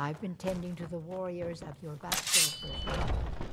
I've been tending to the warriors at your back door for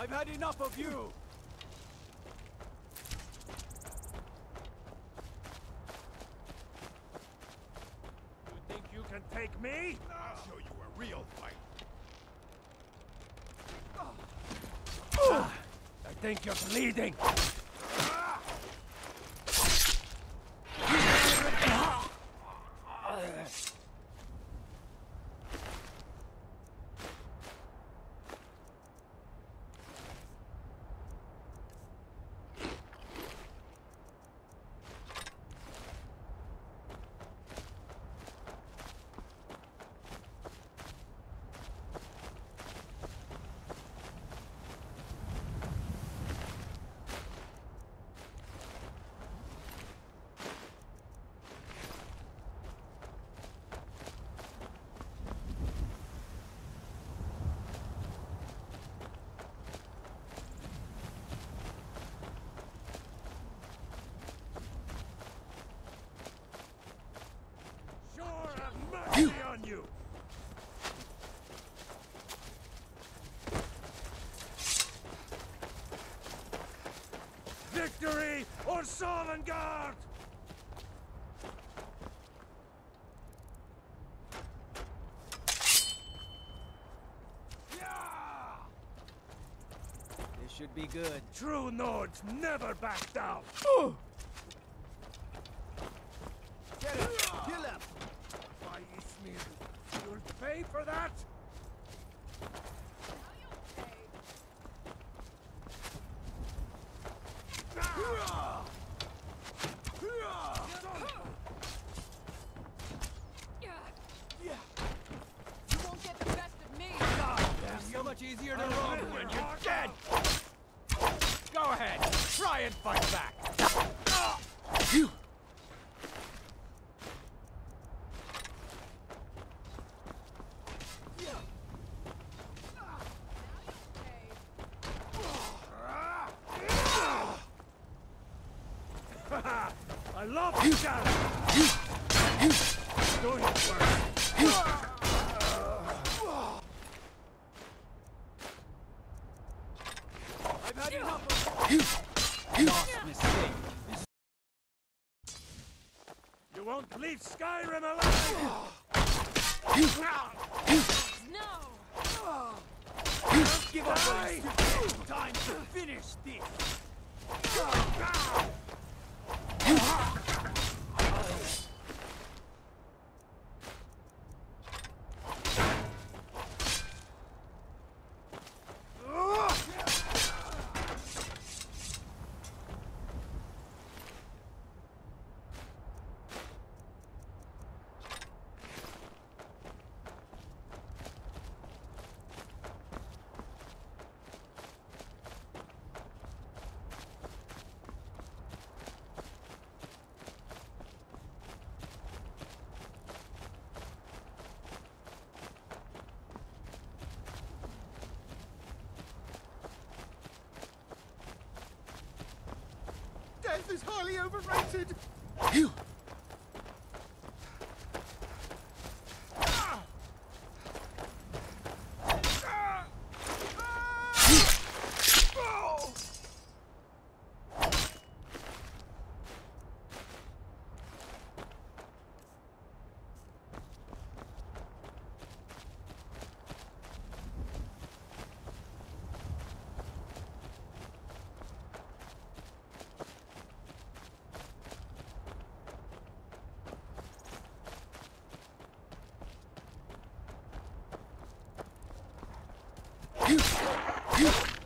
I've had enough of you! You think you can take me? I'll show you a real fight. I think you're bleeding. Sure have mercy on you! Victory or Sovngarde! Yeah! This should be good. True Nords never back down! Get him! Kill him! By Ysmir, you'll pay for that? You won't get the best of me. So much easier to run when you're dead! Go ahead, try and fight back! I love you, Gareth! doing it work. I've had enough of Lost mistake. You won't leave Skyrim alive! No! Don't give up. Time to finish this. Oh, is highly overrated. よし!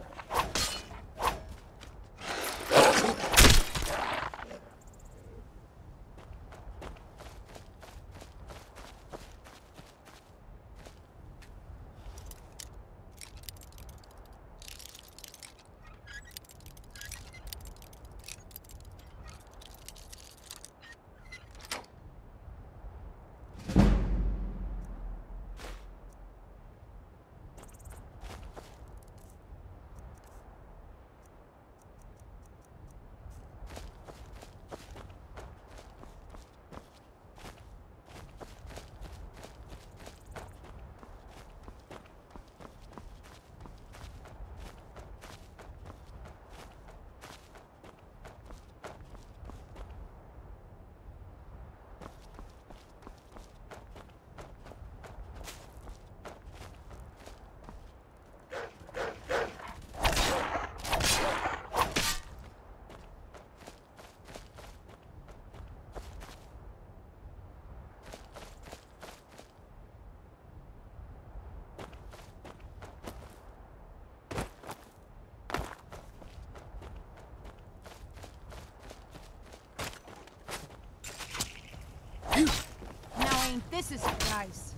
This is surprise?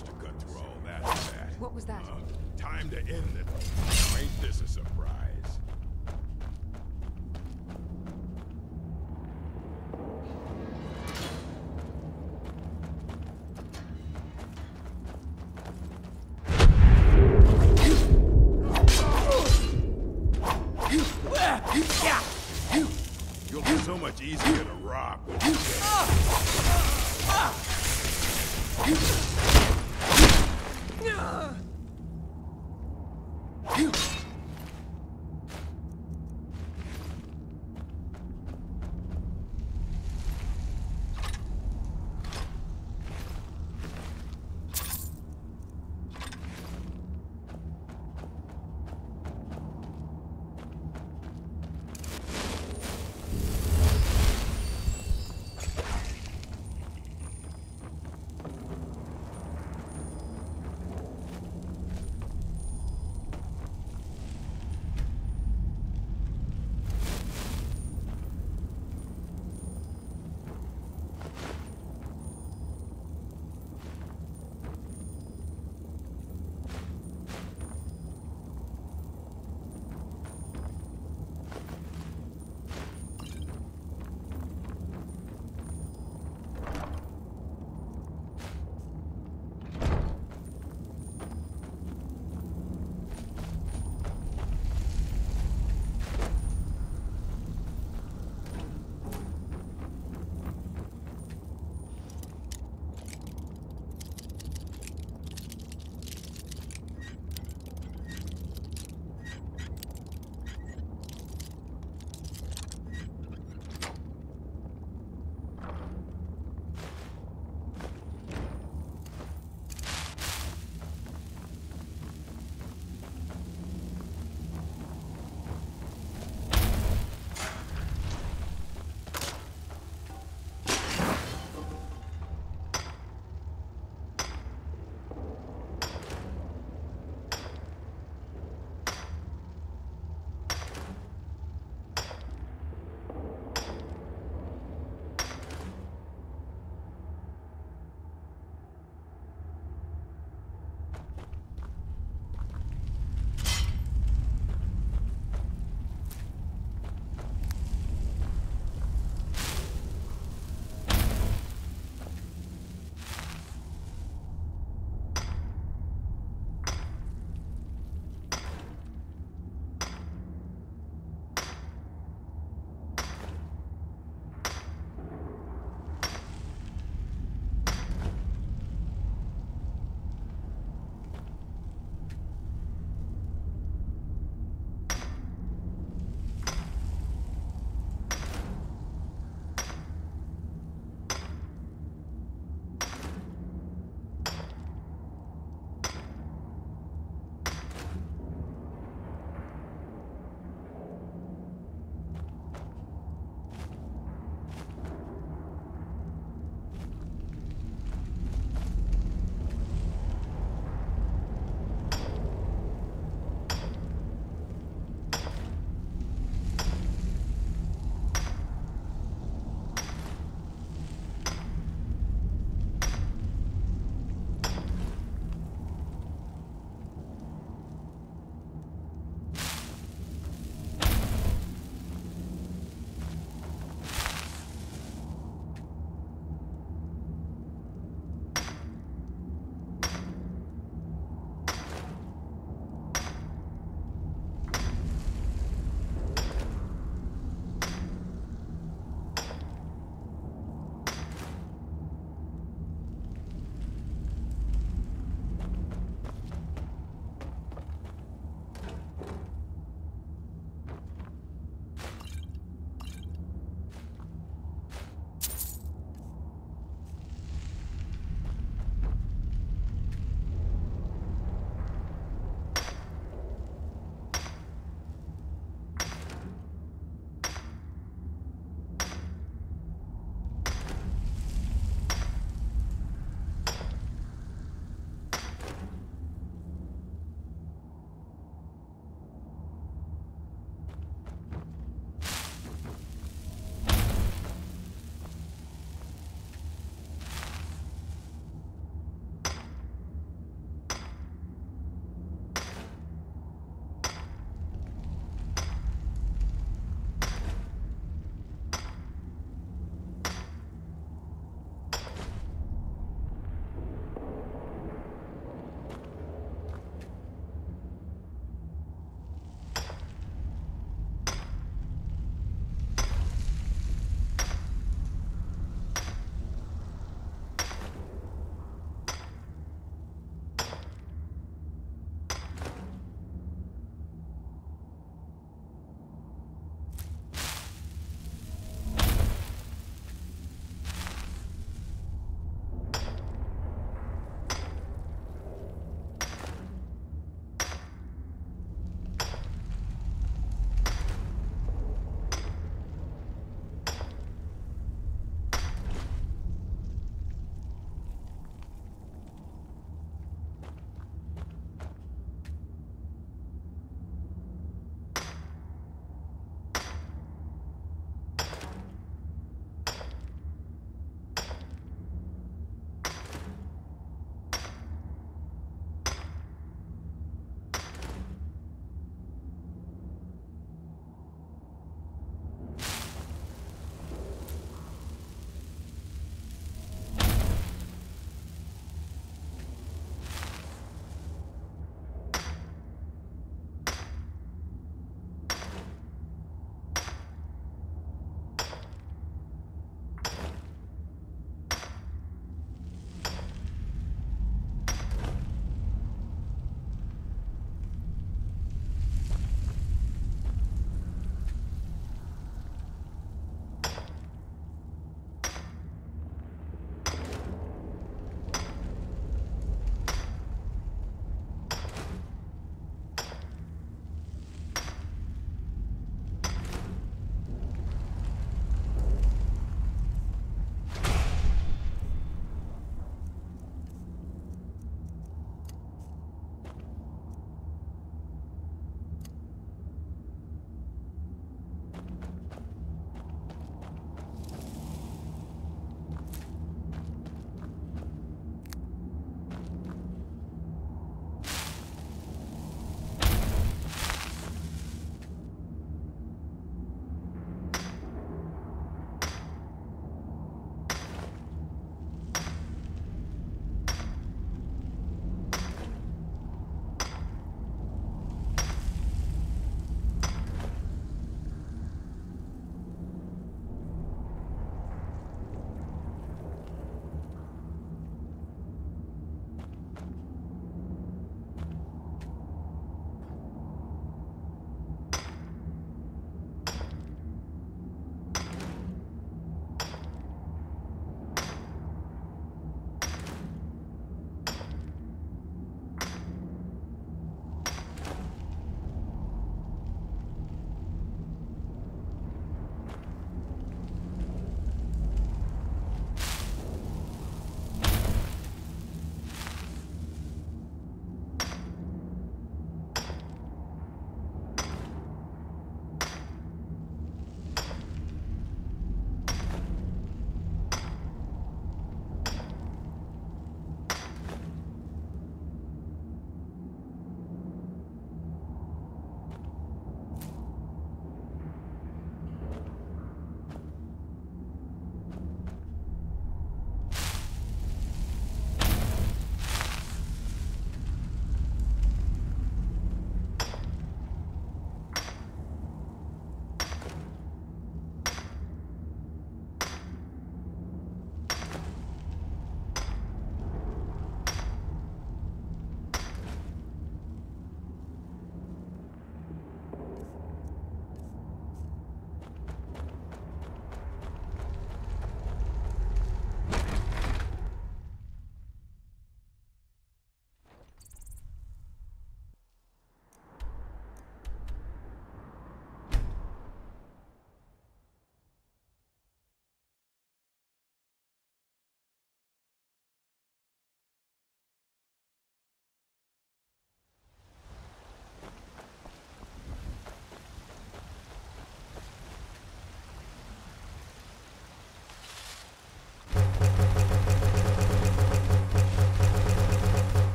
To cut through all that fat. What was that? Uh, time to end it. Now, ain't this a surprise? You'll be so much easier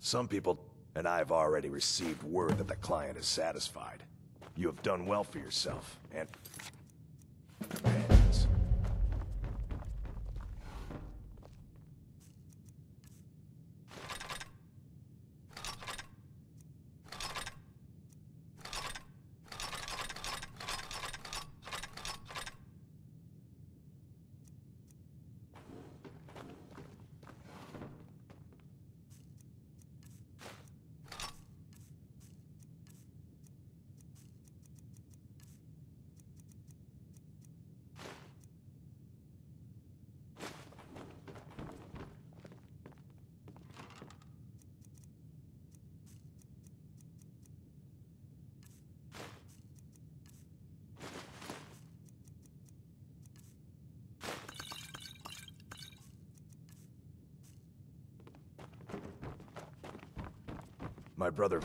Some people, and I've already received word that the client is satisfied. You have done well for yourself, and... My brother...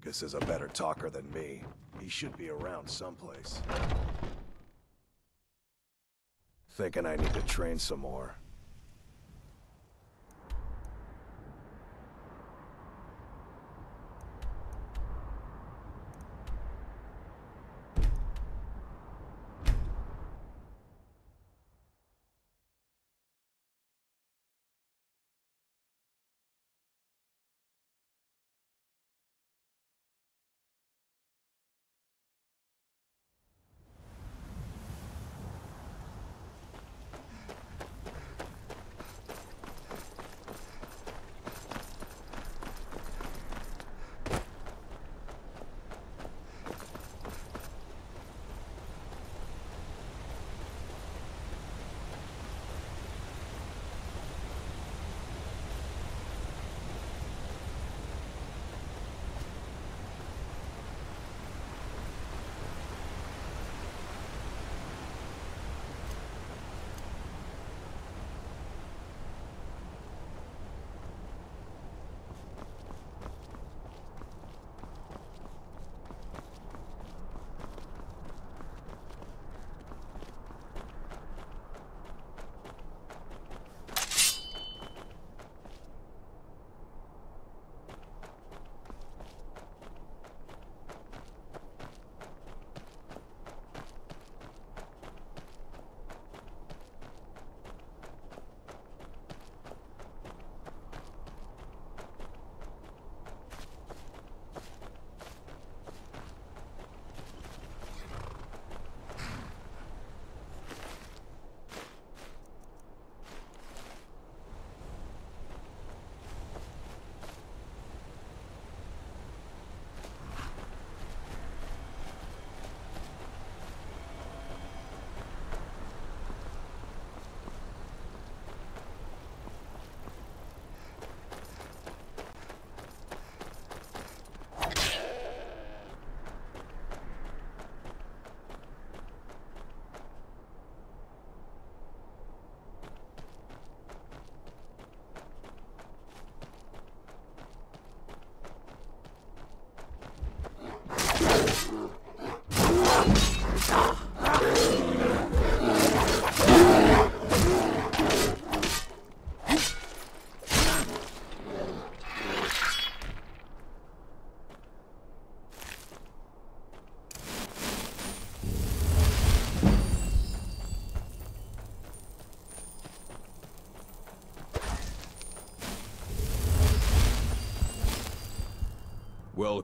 Gus is a better talker than me. He should be around someplace. Thinking I need to train some more.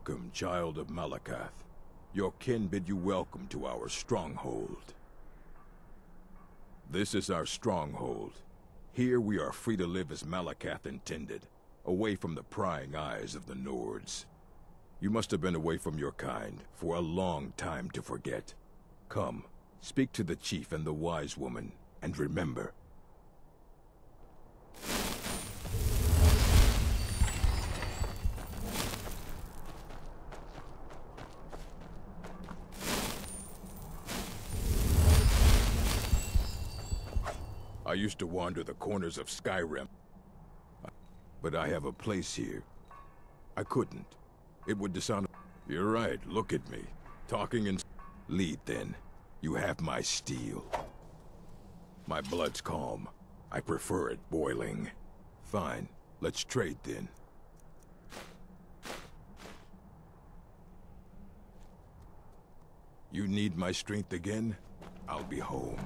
Welcome, child of Malacath. Your kin bid you welcome to our stronghold. This is our stronghold. Here we are free to live as Malacath intended, away from the prying eyes of the Nords. You must have been away from your kind for a long time to forget. Come, speak to the chief and the wise woman, and remember, used to wander the corners of Skyrim. But I have a place here. I couldn't. It would dishonor... You're right, look at me. Talking and... Lead, then. You have my steel. My blood's calm. I prefer it boiling. Fine. Let's trade, then. You need my strength again? I'll be home.